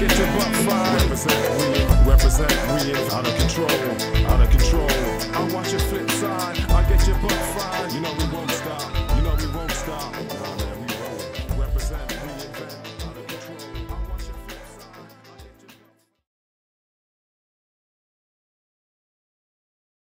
get your butt fried. Represent, we represent, we is out of control.